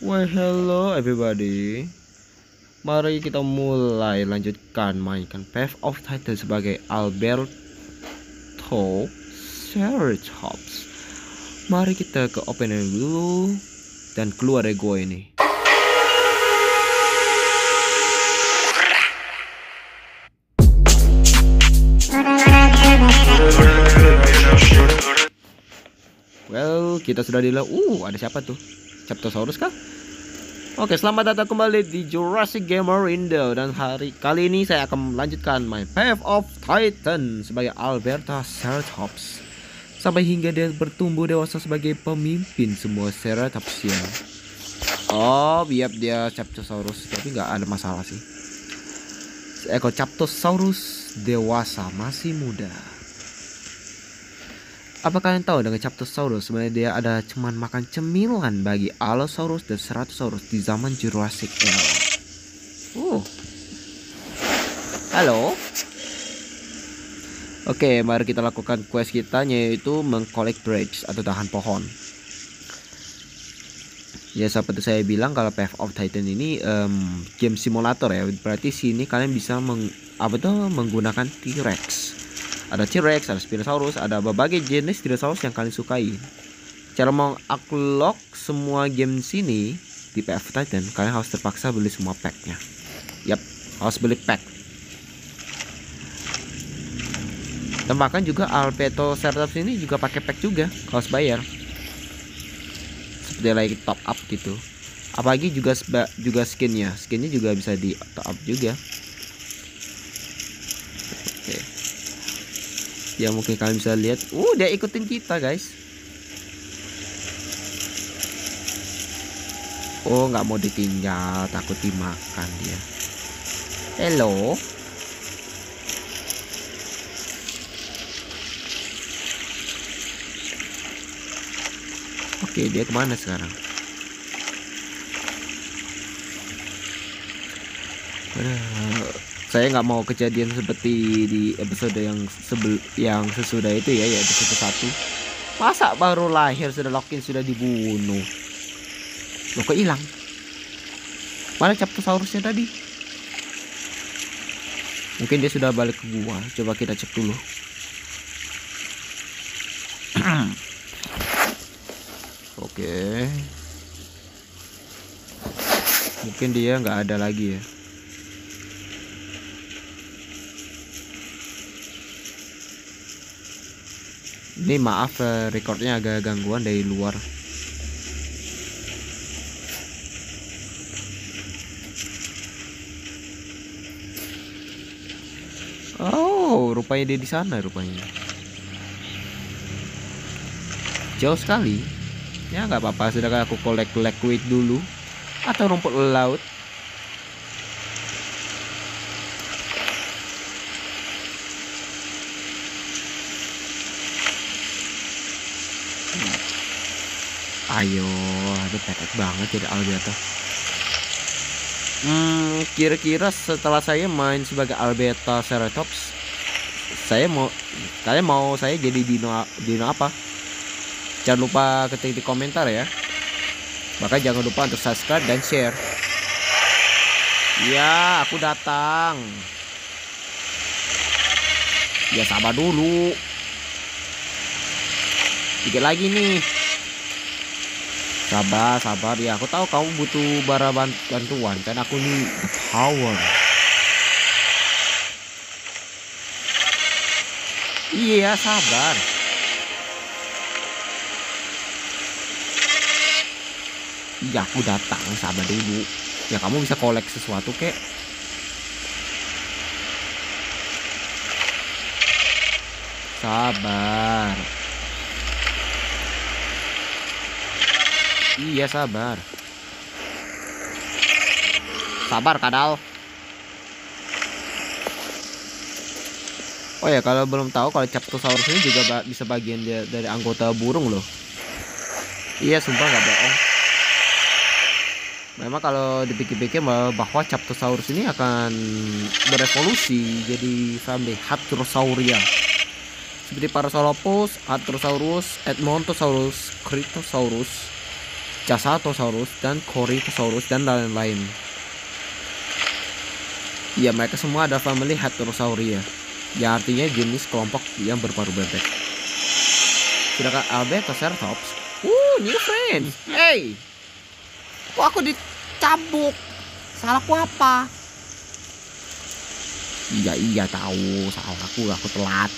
Well hello everybody Mari kita mulai lanjutkan mainkan Path of Titan sebagai Alberto Ceratops Mari kita ke open dulu Dan keluar dari ini Well, kita sudah di Uh, ada siapa tuh? Captosaurus kah? Oke, selamat datang kembali di Jurassic Gamer Indo dan hari kali ini saya akan melanjutkan main Path of Titan sebagai Alberta Ceratops sampai hingga dia bertumbuh dewasa sebagai pemimpin semua Ceratopsia. Oh, biar dia Captosaurus, tapi nggak ada masalah sih. Seekor Captosaurus dewasa masih muda. Apa kalian tahu dengan Captosaurus sebenarnya dia ada cuman makan cemilan bagi Allosaurus dan Ceratosaurus di zaman Jurassic era. Uh. Halo. Oke, mari kita lakukan quest kita yaitu mengkolek bridge atau dahan pohon. Ya seperti saya bilang kalau Path of Titan ini um, game simulator ya. Berarti sini kalian bisa meng, apa tuh menggunakan T-Rex ada T-Rex, ada Spinosaurus, ada berbagai jenis dinosaurus yang kalian sukai. Cara unlock semua game sini di PF Titan, kalian harus terpaksa beli semua packnya. Yap, harus beli pack. Dan bahkan juga Alpeto Ceratops ini juga pakai pack juga, harus bayar. Seperti lagi top up gitu. Apalagi juga juga skinnya, skinnya juga bisa di top up juga. Ya mungkin kalian bisa lihat. Uh dia ikutin kita guys. Oh nggak mau ditinggal. Takut dimakan dia. Hello? Oke dia ke mana sekarang saya nggak mau kejadian seperti di episode yang sebel yang sesudah itu ya ya episode satu. Masa baru lahir sudah lokin sudah dibunuh? Lo kok hilang? Mana Captosaurusnya tadi. Mungkin dia sudah balik ke gua. Coba kita cek dulu. Oke. Mungkin dia nggak ada lagi ya ini maaf eh, recordnya agak gangguan dari luar. Oh rupanya dia di sana rupanya. Jauh sekali. Ya nggak apa-apa. Sedangkan aku collect liquid dulu? Atau rumput laut ayo aduh petek banget jadi Alberto. Hmm kira-kira setelah saya main sebagai Alberta Ceratops saya mau kalian mau saya jadi dino dino apa? Jangan lupa ketik di komentar ya. Maka jangan lupa untuk subscribe dan share. Ya aku datang. Ya sabar dulu. Dikit lagi nih sabar sabar. Ya aku tahu kamu butuh bara bantuan. Kan aku ini power. Iya sabar. Iya aku datang. Sabar dulu. Ya kamu bisa kolek sesuatu kek. Sabar Iya sabar. Sabar kadal. Oh ya kalau belum tahu kalau Captosaurus ini juga bisa bagian dari anggota burung loh. Iya sumpah nggak bohong. Memang kalau dipikir-pikir bahwa Captosaurus ini akan berevolusi jadi family Hadrosauria. Seperti Parasaurolophus, Hadrosaurus, Edmontosaurus, Kritosaurus, Casatosaurus dan Corythosaurus dan lain-lain. Ya mereka semua adalah family Heterosauria, yang artinya jenis kelompok yang berparuh bebek. Sedangkan Albertoceratops, uh new friends, hey, kok aku dicabuk? Salahku apa? Iya iya tahu, salah aku, aku telat.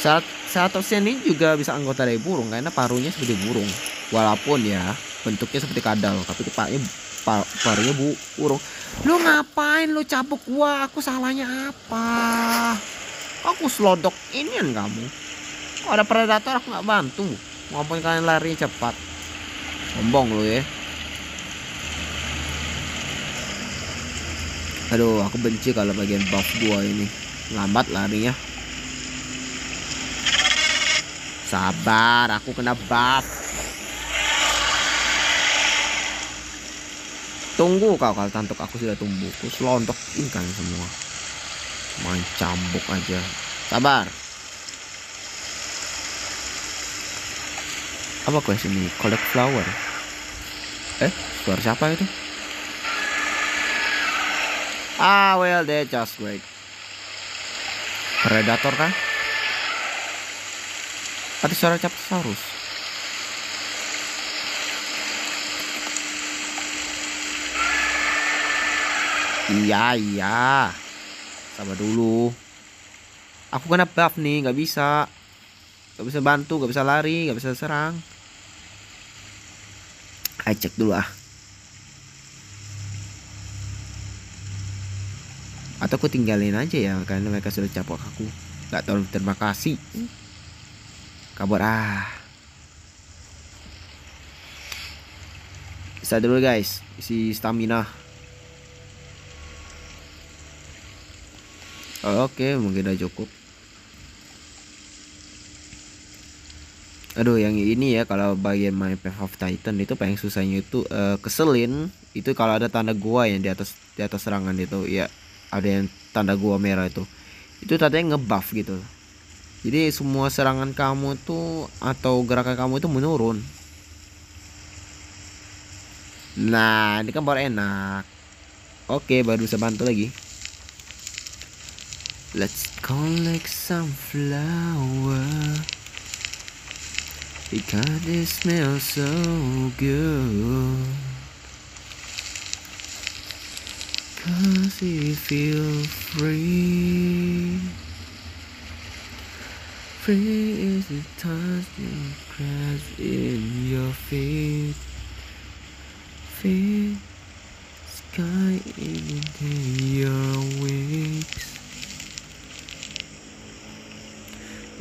Saat Ceratopsnya ini juga bisa anggota dari burung karena parunya seperti burung. Walaupun ya bentuknya seperti kadal, tapi kepalanya pa, parunya bu burung. Lu ngapain lu cabuk gua? Aku salahnya apa? Aku selodok inian kamu. Ada predator aku nggak bantu. Ngapain kalian lari cepat? Sombong lu ya. Aduh, aku benci kalau bagian buff gua ini. Lambat larinya. Sabar, aku kena buff. Tunggu kau kalau tantuk aku sudah tumbuh. Aku selontok ikan semua. Main cambuk aja. Sabar. Apa quest ini? Collect flower. Eh, suara siapa itu? Ah, well, they just great. Predator kan? Tadi suara Captosaurus. Iya, iya. Sabar dulu. Aku kena buff nih, nggak bisa. Nggak bisa bantu, nggak bisa lari, nggak bisa serang. Ayo cek dulu ah. Atau aku tinggalin aja ya, karena mereka sudah capok aku. Nggak tahu terima kasih. Kabur ah. Bisa dulu guys, isi stamina. Oh, Oke, mungkin udah cukup. Aduh, yang ini ya kalau bagian main Path of Titan itu paling susahnya itu uh, keselin itu kalau ada tanda gua yang di atas di atas serangan itu ya ada yang tanda gua merah itu. Itu tandanya ngebuff gitu. Jadi semua serangan kamu tuh atau gerakan kamu itu menurun. Nah, ini kan baru enak. Oke, baru bisa bantu lagi. Let's collect some flower Because it smells so good. Cause it feel free. Free is the touch cracks in your feet. Feet Sky in your wings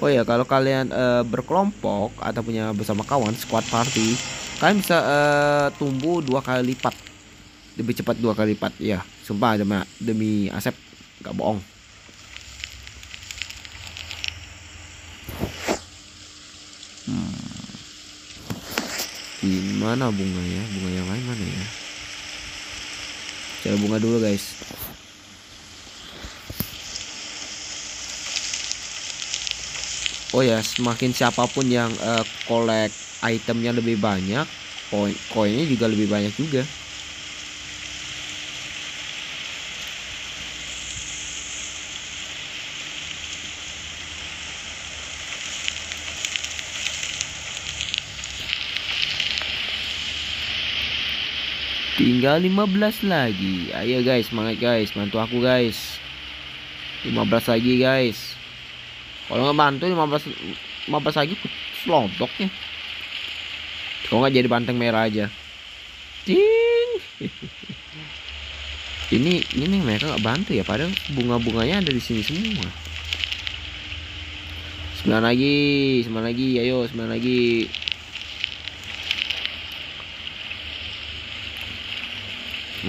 Oh ya, kalau kalian uh, berkelompok atau punya bersama kawan squad party, kalian bisa uh, tumbuh dua kali lipat, lebih cepat dua kali lipat. Ya, sumpah demi demi Asep nggak bohong. Hmm. Di mana bunganya? Bunga yang lain mana ya? Cari bunga dulu guys. Oh ya semakin siapa pun yang uh, collect itemnya lebih banyak koin koinnya juga lebih banyak juga. Tinggal 15 lagi. Ayo guys semangat guys bantu aku guys. 15 lagi guys kalau nggak bantu 15 15 lagi selontok ya. Kalau nggak jadi banteng merah aja? Ini ini mereka nggak bantu ya padahal bunga-bunganya ada di sini semua. Sembilan lagi sembilan lagi ayo sembilan lagi.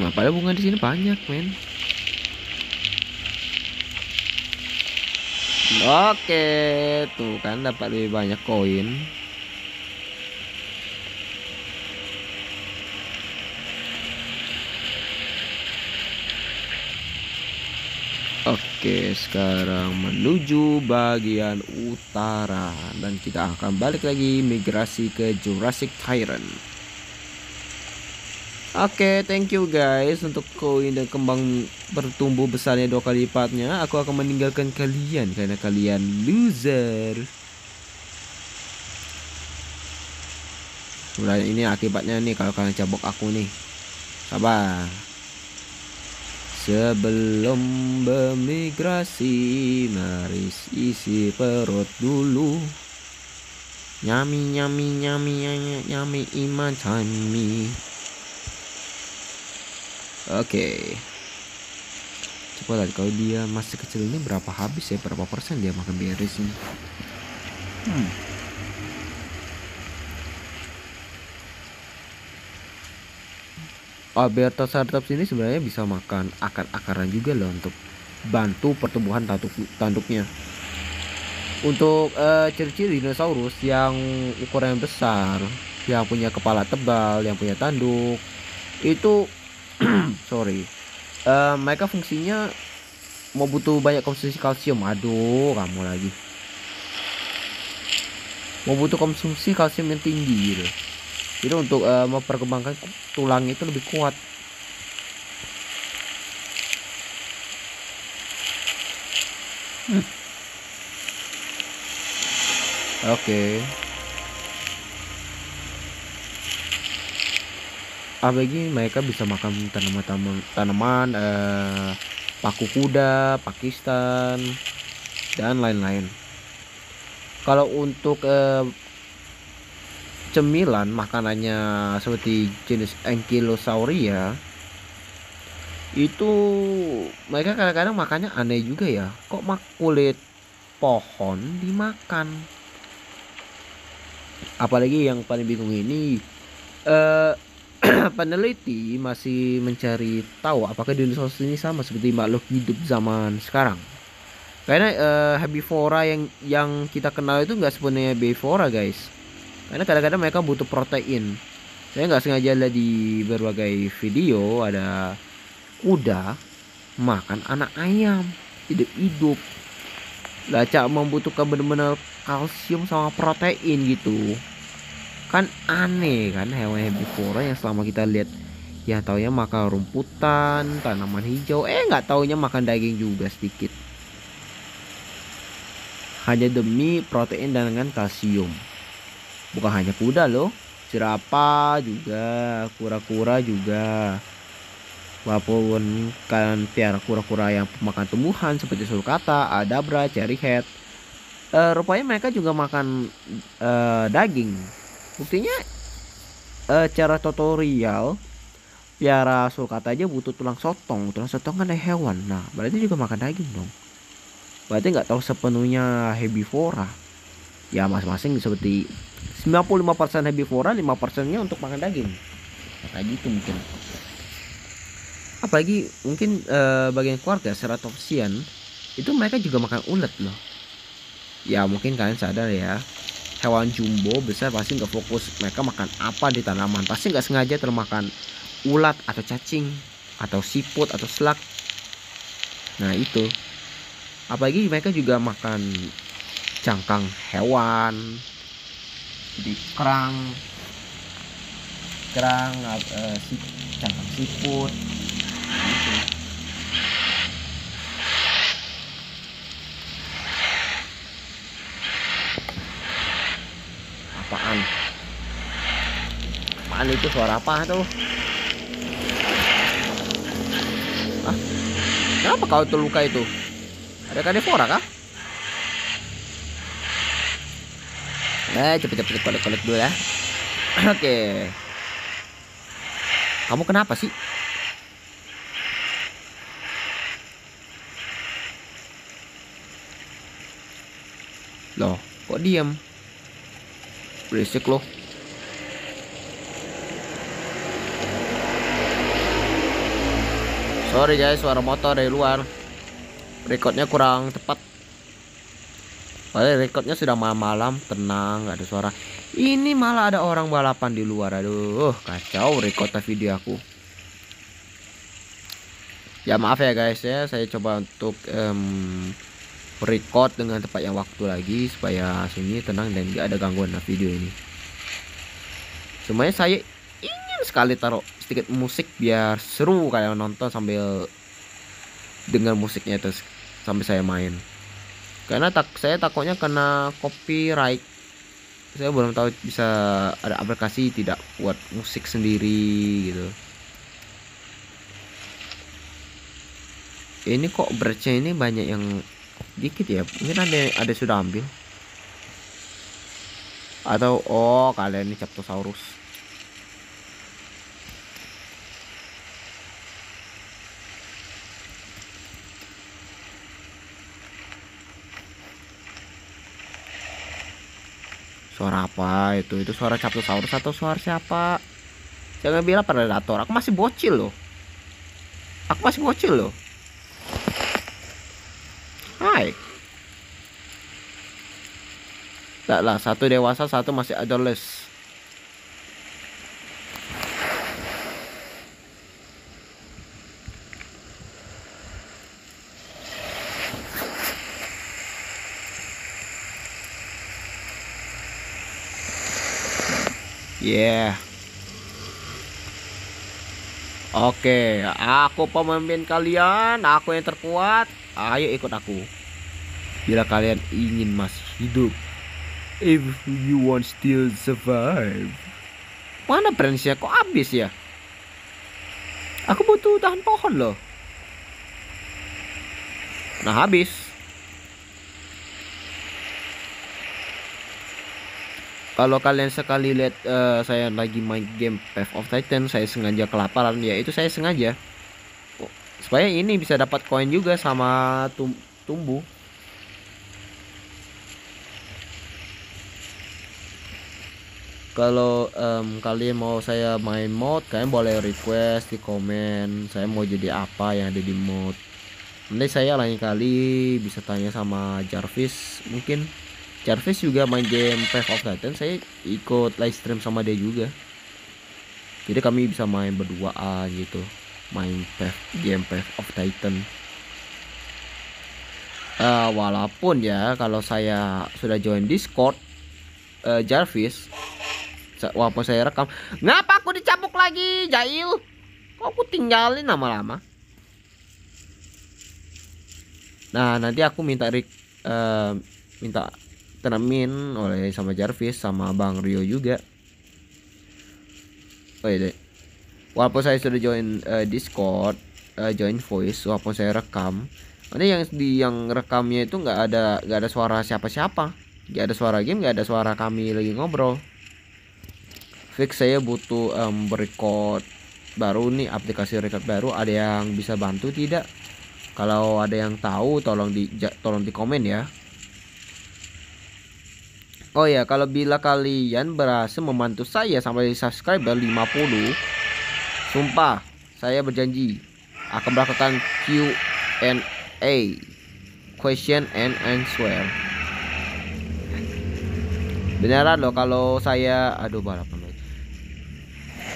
Nah padahal bunga di sini banyak men Oke, tuh kan dapat lebih banyak koin. Oke, sekarang menuju bagian utara dan kita akan balik lagi migrasi ke Jurassic Tyrant. Oke, okay, thank you guys untuk koin dan kembang bertumbuh besarnya dua kali lipatnya. Aku akan meninggalkan kalian karena kalian loser. Mulai ini akibatnya nih kalau kalian cabok aku nih. Sabar. Sebelum bermigrasi, mari isi perut dulu. Nyami nyami nyami nyami nyami iman nyami. Oke. Coba lihat kalau dia masih kecil ini berapa habis ya berapa persen dia makan beres ini. Hmm. Alberta startup ini sebenarnya bisa makan akar-akaran juga loh untuk bantu pertumbuhan tanduk tanduknya. Untuk uh, ciri-ciri dinosaurus yang ukuran besar, yang punya kepala tebal, yang punya tanduk, itu sorry. Uh, mereka fungsinya mau butuh banyak konsumsi kalsium. Aduh kamu lagi. Mau butuh konsumsi kalsium yang tinggi gitu. Jadi untuk uh, memperkembangkan tulang itu lebih kuat. Hmm. oke. okay. Apalagi mereka bisa makan tanaman tanaman eh, paku kuda Pakistan dan lain-lain. Kalau untuk eh, cemilan makanannya seperti jenis ankylosauria itu mereka kadang-kadang makannya aneh juga ya. Kok mak kulit pohon dimakan? Apalagi yang paling bingung ini eh peneliti masih mencari tahu apakah dinosaurus ini sama seperti makhluk hidup zaman sekarang. Karena uh, herbivora yang yang kita kenal itu nggak sepenuhnya herbivora guys. Karena kadang-kadang mereka butuh protein. Saya nggak sengaja lihat di berbagai video ada kuda makan anak ayam hidup-hidup. Lacak membutuhkan benar-benar kalsium sama protein gitu kan aneh kan hewan herbivora yang selama kita lihat ya taunya makan rumputan tanaman hijau. Eh nggak taunya makan daging juga sedikit. Hanya demi protein dan dengan kalsium. Bukan hanya kuda loh jerapah juga kura-kura juga. Walaupun kalian piara kura-kura yang makan tumbuhan seperti sulcata, adabra, cherry head uh, rupanya mereka juga makan uh, daging buktinya uh, cara tutorial piara sulcata aja butuh tulang sotong. Tulang sotong kan ada hewan. Nah berarti juga makan daging dong. Berarti nggak tahu sepenuhnya herbivora. Ya masing-masing seperti 95% herbivora 5 persennya untuk makan daging. Kayak gitu mungkin. Apalagi mungkin uh, bagian keluarga ceratopsian itu mereka juga makan ulat loh. Ya mungkin kalian sadar ya hewan jumbo besar pasti nggak fokus. Mereka makan apa di tanaman? Pasti nggak sengaja termakan ulat atau cacing atau siput atau selak nah itu. Apalagi mereka juga makan cangkang hewan di kerang kerang uh, si, cangkang siput gitu. Apaan? Apaan itu suara apa tuh? Kenapa kau terluka itu? Ada kadevora kah? Eh cepet cepet kolek kolek dulu ya. Oke. Kamu kenapa sih? Loh kok diam berisik loh. Sorry guys suara motor dari luar. Recordnya kurang tepat. Padahal recordnya sudah malam-malam. Tenang nggak ada suara. Ini malah ada orang balapan di luar. Aduh kacau record video aku. Ya maaf ya guys ya. Saya coba untuk um, record dengan tepat yang waktu lagi supaya sini tenang dan tidak ada gangguan video ini. Semuanya saya ingin sekali taruh sedikit musik biar seru kayak nonton sambil dengar musiknya terus sampai saya main. Karena tak saya takutnya kena copyright. Saya belum tahu bisa ada aplikasi tidak buat musik sendiri gitu. Ini kok berce ini banyak yang dikit ya mungkin ada ada sudah ambil atau oh kalian ini Captosaurus Suara apa itu? Itu suara Captosaurus atau suara siapa? Jangan bilang predator. Aku masih bocil loh. Aku masih bocil loh. Hai. Tak lah, satu dewasa, satu masih adolescent. Yeah. Oke, aku pemimpin kalian, aku yang terkuat. Ayo ikut aku. Bila kalian ingin masih hidup, if you want still survive. Mana prinsipnya kok habis ya? Aku butuh tahan pohon loh. Nah habis. kalau kalian sekali lihat uh, saya lagi main game Path of Titan saya sengaja kelaparan ya itu saya sengaja oh, supaya ini bisa dapat koin juga sama tum tumbuh kalau um, kalian mau saya main mod kalian boleh request di komen saya mau jadi apa yang ada di mod. Nanti saya lain kali bisa tanya sama Jarvis mungkin Jarvis juga main game Path of Titan saya ikut live stream sama dia juga. Jadi kami bisa main berduaan gitu main Path game Path of Titan. Uh, walaupun ya kalau saya sudah join Discord uh, Jarvis walaupun saya rekam. Ngapa aku dicapuk lagi Jail? Kok aku tinggalin lama-lama? Nah nanti aku minta uh, minta teremin oleh sama Jarvis sama Bang Rio juga. Oh iya deh. Walaupun saya sudah join uh, Discord uh, join voice walaupun saya rekam ini yang di yang rekamnya itu nggak ada nggak ada suara siapa-siapa. Nggak ada suara game nggak ada suara kami lagi ngobrol fix saya butuh um, record baru nih aplikasi record baru. Ada yang bisa bantu tidak? Kalau ada yang tahu tolong di tolong di komen ya. Oh ya, kalau bila kalian berhasil membantu saya sampai subscriber 50, sumpah saya berjanji akan melakukan Q&A, question and answer. Beneran loh kalau saya aduh balapan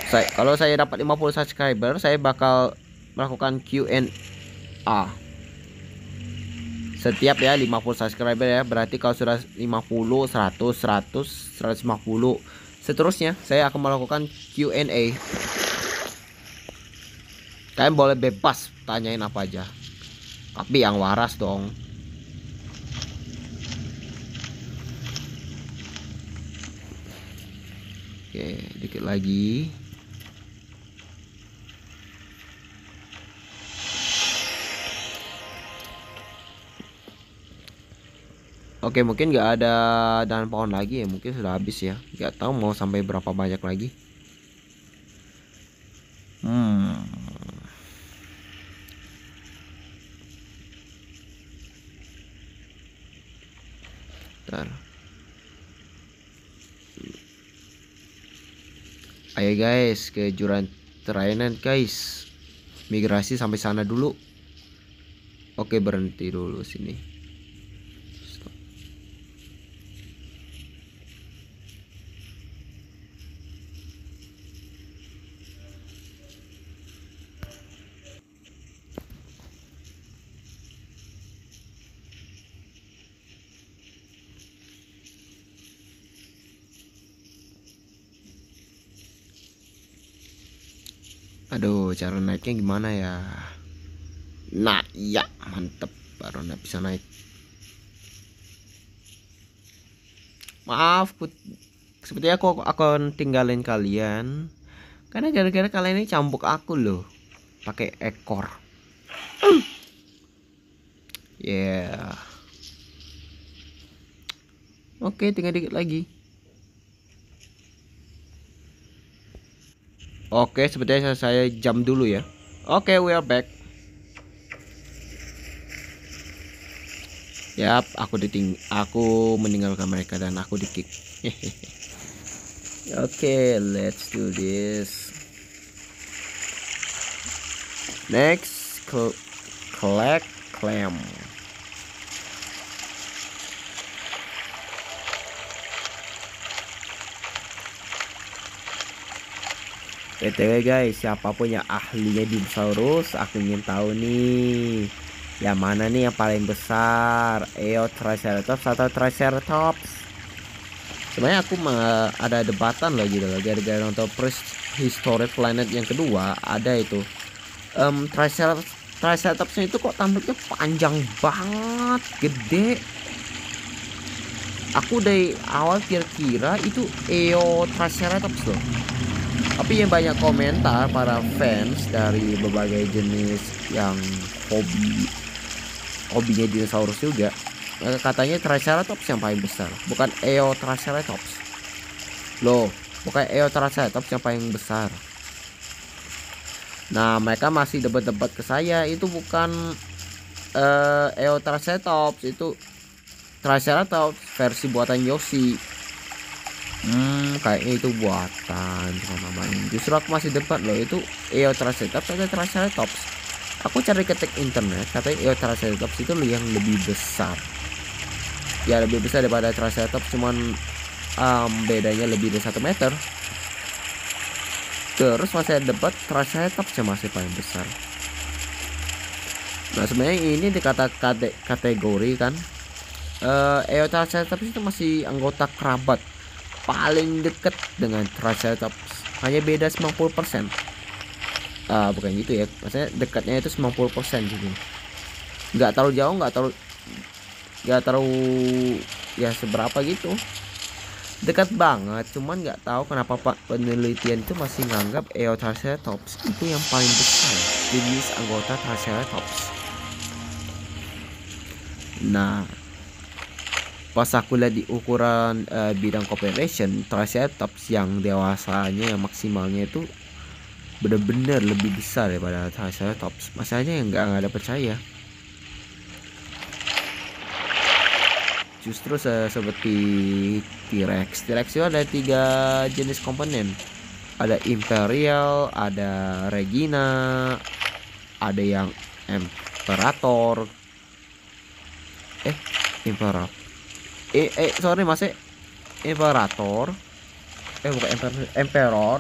saya kalau saya dapat 50 subscriber, saya bakal melakukan Q&A setiap ya 50 subscriber ya berarti kalau sudah 50 100 100 150 seterusnya saya akan melakukan Q&A kalian boleh bebas tanyain apa aja. Tapi yang waras dong. Oke dikit lagi Oke mungkin nggak ada daun pohon lagi ya mungkin sudah habis ya. Nggak tahu mau sampai berapa banyak lagi. Hmm. Ayo guys ke juran terainan guys. Migrasi sampai sana dulu. Oke berhenti dulu sini Aduh, cara naiknya gimana ya? Nah, iya, mantep. Baru nak bisa naik. Maaf, sepertinya aku akan tinggalin kalian. Karena gara-gara kalian ini cambuk aku loh. Pakai ekor. Yeah. Oke, tinggal dikit lagi. Oke, sepertinya saya jam dulu ya. Oke, we are back. Yap, aku diting aku meninggalkan mereka dan aku di kick. Oke, okay, let's do this. Next, collect clam. BTW guys, siapa pun yang ahlinya dinosaurus, aku ingin tahu nih. Yang mana nih yang paling besar? Eo Triceratops atau Triceratops? Sebenarnya aku ada debatan loh gitu loh. Gara-gara nonton Prehistoric Planet yang kedua ada itu. Um, Triceratops Triceratopsnya itu kok tampaknya panjang banget, gede. Aku dari awal kira-kira itu Eo Triceratops loh tapi yang banyak komentar para fans dari berbagai jenis yang hobi hobinya dinosaurus juga katanya Triceratops yang paling besar. Bukan Eo Triceratops loh bukan Eo Triceratops yang paling besar. Nah mereka masih debat-debat ke saya. Itu bukan uh, Eo Triceratops itu Triceratops versi buatan Yoshi Hmm, kayaknya itu buatan sama main. Justru aku masih debat loh itu EO Triceratops atau Triceratops. Aku cari ketik internet, katanya EO Triceratops itu yang lebih besar. Ya lebih besar daripada Triceratops, cuman um, bedanya lebih dari satu meter. Terus masih ada debat Triceratops yang masih paling besar. Nah sebenarnya ini dikata kategori kan. Uh, EO Triceratops itu masih anggota kerabat paling dekat dengan Triceratops. Hanya beda 90% ah bukan gitu ya. Maksudnya dekatnya itu 90% gitu nggak terlalu jauh nggak terlalu nggak terlalu ya seberapa gitu. Dekat banget cuman nggak tahu kenapa pak penelitian itu masih nganggap Eotriceratops itu yang paling besar jenis anggota Triceratops. Nah pas aku lihat di ukuran uh, bidang cooperation Triceratops yang dewasanya yang maksimalnya itu benar-benar lebih besar daripada Triceratops masalahnya yang nggak ada percaya. Justru se seperti T-Rex. T-Rex itu ada tiga jenis komponen. Ada Imperial ada Regina ada yang Imperator. Eh Imperator eh, eh sorry masih Imperator. Eh bukan Emperor, Emperor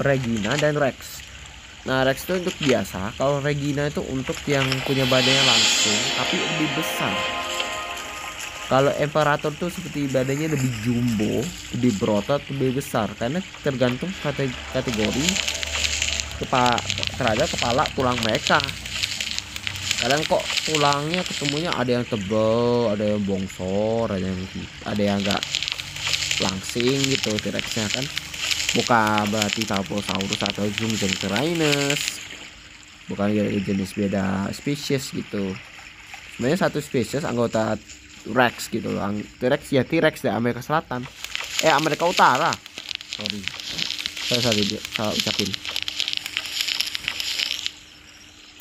Regina dan Rex. Nah Rex itu untuk biasa. Kalau Regina itu untuk yang punya badannya langsung tapi lebih besar. Kalau Imperator tuh seperti badannya lebih jumbo lebih berotot lebih besar. Karena tergantung kategori kepala terhadap kepala tulang mereka kadang kok tulangnya ketemunya ada yang tebel ada yang bongsor ada yang ada yang enggak langsing gitu T-Rexnya kan. Bukan berarti Tarbosaurus atau Zumzenterinus bukan jenis beda spesies gitu. Sebenarnya satu spesies anggota Rex gitu loh. T-Rex ya T-Rex dari Amerika Selatan. Eh Amerika Utara. Sorry. Saya salah ucapin.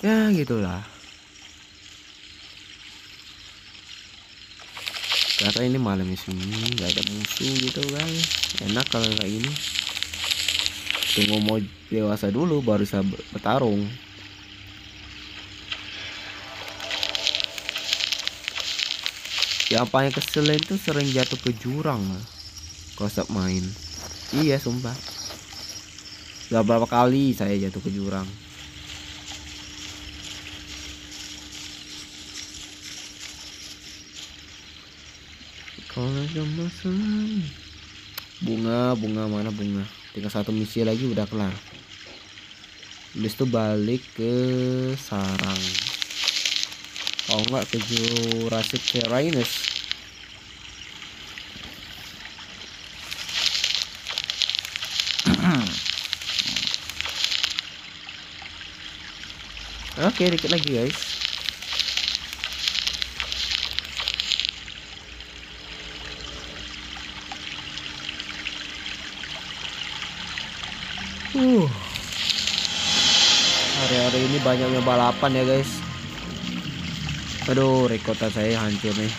Ya gitulah ternyata ini malam di sini nggak ada musuh gitu guys enak kalau kayak ini tunggu mau dewasa dulu baru bisa bertarung. Yang paling keselin tuh sering jatuh ke jurang kalau main. Iya sumpah. Gak berapa kali saya jatuh ke jurang bunga bunga mana bunga? Tinggal satu misi lagi udah kelar. Habis itu balik ke sarang. Kalau nggak ke Jurassic Tyrannus? Oke, dikit lagi guys. Uh. Hari-hari ini banyaknya balapan ya guys. Aduh, rekota saya hancur nih.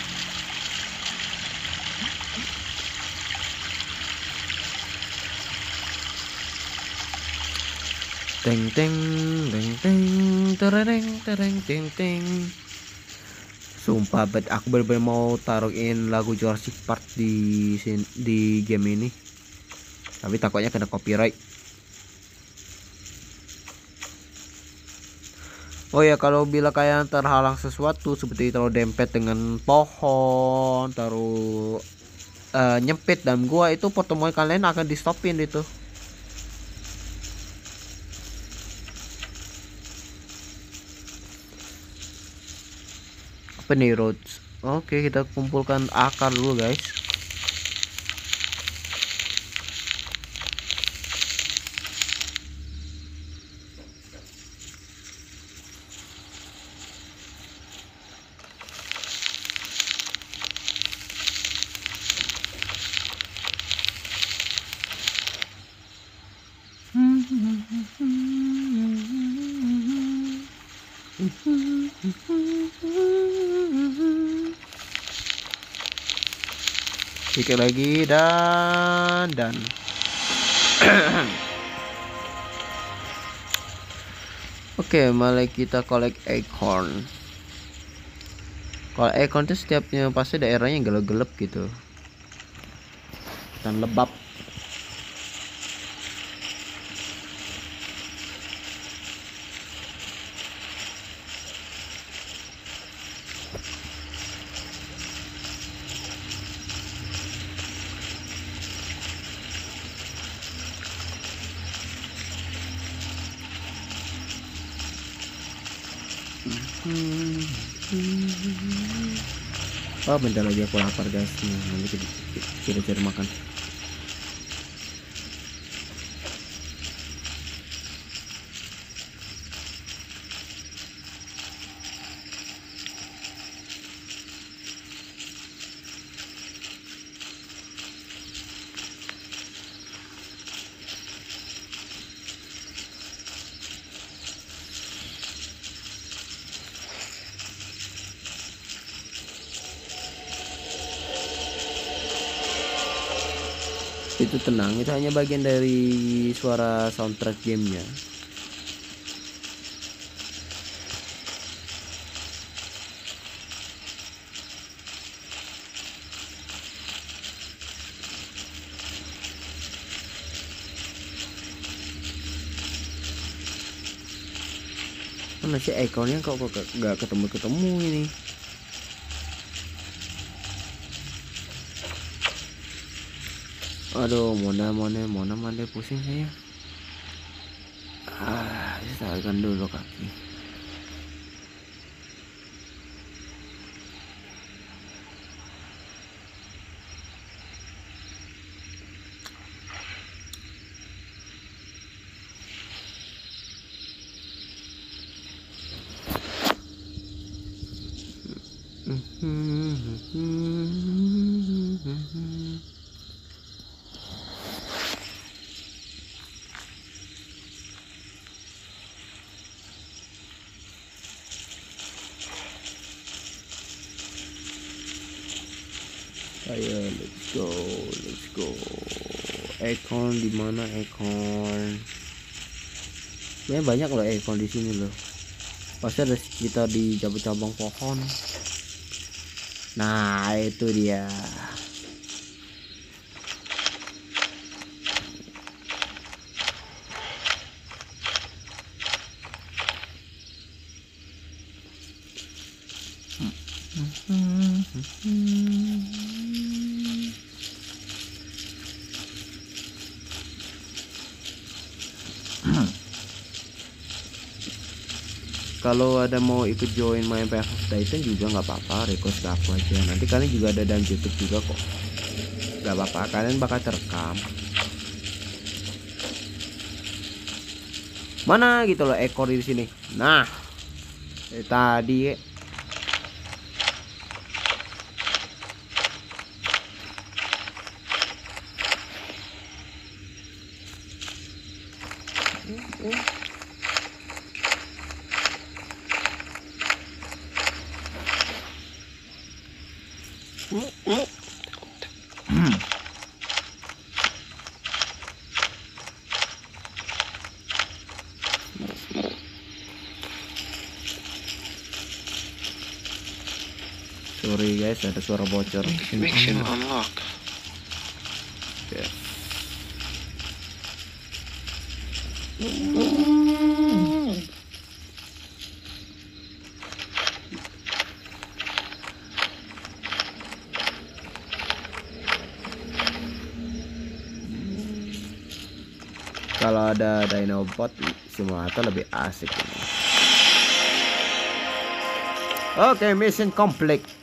Teng teng teng teng tereng tereng teng teng. Sumpah bet aku bener-bener mau taruhin lagu Jurassic Park di di game ini. Tapi takutnya kena copyright. Oh ya kalau bila kalian terhalang sesuatu seperti terlalu dempet dengan pohon, taruh uh, nyempit dan gua itu pertemuan kalian akan di stopin itu. apa nih roads oke kita kumpulkan akar dulu guys sedikit lagi dan dan Oke, okay, kita collect acorn. Kalau acorn itu setiapnya pasti daerahnya gelap-gelap gitu. Dan lebab. Bentar lagi aku lapar guys. Nanti kita, kita cari makan itu tenang itu hanya bagian dari suara soundtrack gamenya. Mana ekornya kok kok gak ketemu ketemu ini aduh mana mana mana mana pusing saya. Ah istirahatkan dulu kaki Mm-hmm. ayo let's go let's go. Acorn di mana acorn ya banyak loh acorn di sini loh. Pasti ada sekitar di cabang-cabang pohon. Nah itu dia kalau ada mau ikut join main PF Titan juga nggak apa-apa request ke aku aja. Nanti kalian juga ada dalam YouTube juga kok. Nggak apa-apa kalian bakal terekam. Mana gitu loh ekor di sini. Nah eh, tadi sorry guys ada suara bocor Mission unlocked. Yes. Kalau ada Dinobot simulator lebih asik ini. Oke, mission complete.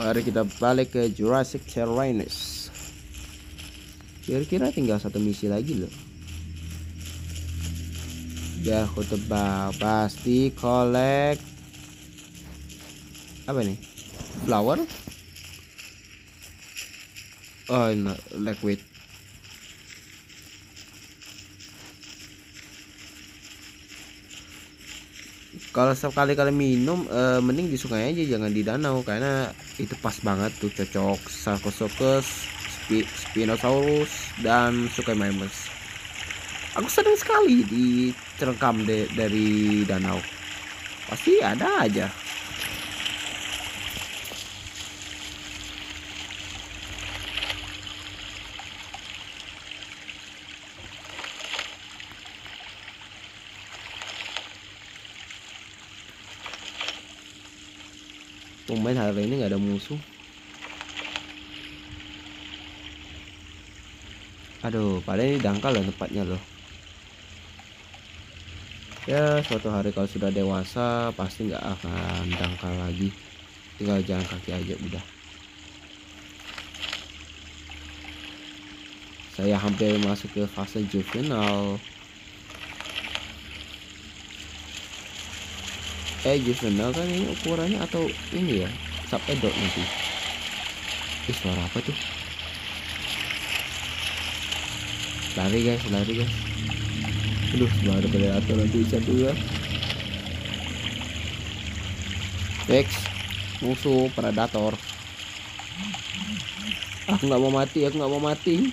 Mari kita balik ke Jurassic Terrainus. Kira-kira tinggal satu misi lagi loh. Ya aku tebak pasti collect apa nih? Flower? Oh, no, liquid. Kalau sekali kali minum eh, mending di sungai aja jangan di danau karena itu pas banget tuh cocok Sarcosuchus, Spi Spinosaurus dan Suchomimus. Aku senang sekali diterkam de dari danau. Pasti ada aja. Ini nggak ada musuh. Aduh, padahal ini dangkal loh tempatnya loh. Ya, suatu hari kalau sudah dewasa pasti nggak akan dangkal lagi. Tinggal jalan kaki aja udah. Saya hampir masuk ke fase juvenile. eh juvenile kan ini ukurannya atau ini ya sub adult nanti Ih, suara apa tuh? Lari guys lari guys. Aduh suara predator nanti satu ya Rex musuh predator. Aku nggak mau mati aku nggak mau mati.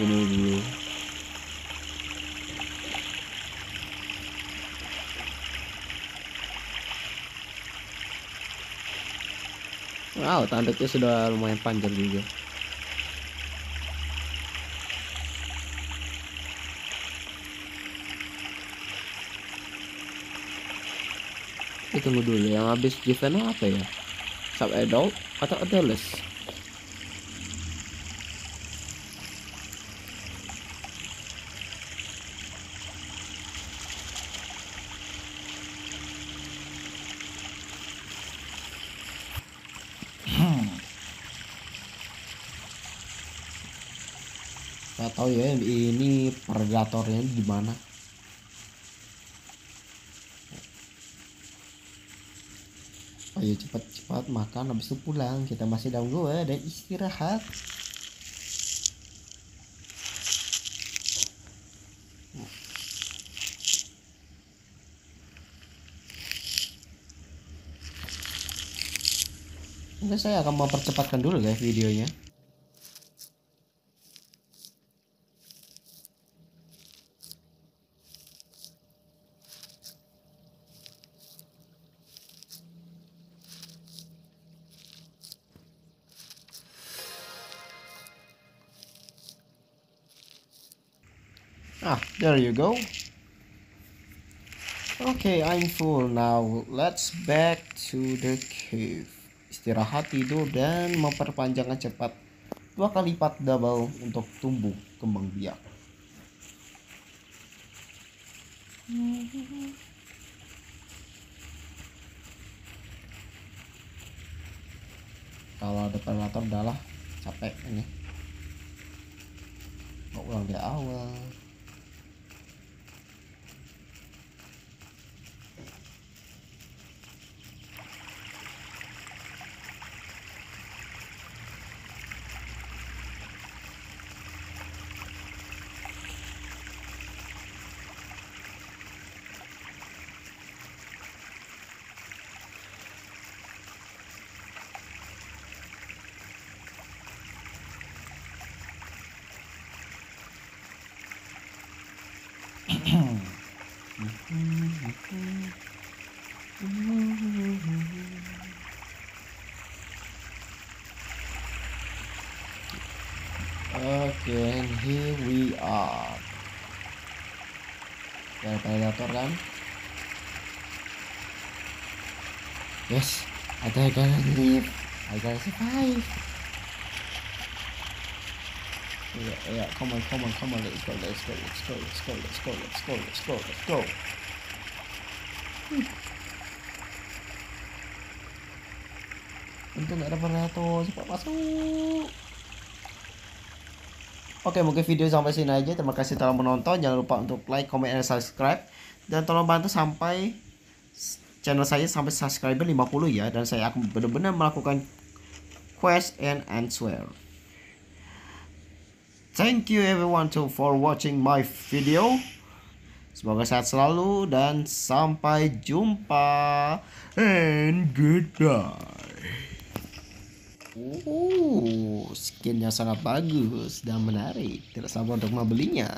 Ini dulu Wow, tanduknya sudah lumayan panjang juga. Eh, tunggu dulu, yang habis juvenile apa ya? Sub adult atau adolescent? Gak tahu ya ini predatornya di mana. Ayo cepat-cepat makan habis itu pulang. Kita masih dalam gua dan istirahat. Mungkin saya akan mempercepatkan dulu guys videonya. Ah, there you go. Okay, I'm full now. Let's back to the cave. Istirahat tidur dan memperpanjangkan cepat dua kali lipat double untuk tumbuh kembang biak. Kalau ada predator udahlah capek ini. Mau ulang dari awal. Here we are. Ada predator kan? Yes, I gotta live. I gotta survive. Yeah, yeah, come on, come on, come on, let's go, let's go, let's go, let's go, let's go, let's go, let's go, let's go. Hmm. Untung gak ada predator, cepat masuk. Oke mungkin video sampai sini aja. Terima kasih telah menonton. Jangan lupa untuk like, comment, dan subscribe. Dan tolong bantu sampai Channel saya sampai subscriber 50 ya. Dan saya akan benar-benar melakukan Quest and answer. Thank you everyone to for watching my video. Semoga sehat selalu Dan sampai jumpa And goodbye Uh, skinnya sangat bagus dan menarik. Tidak sabar untuk membelinya.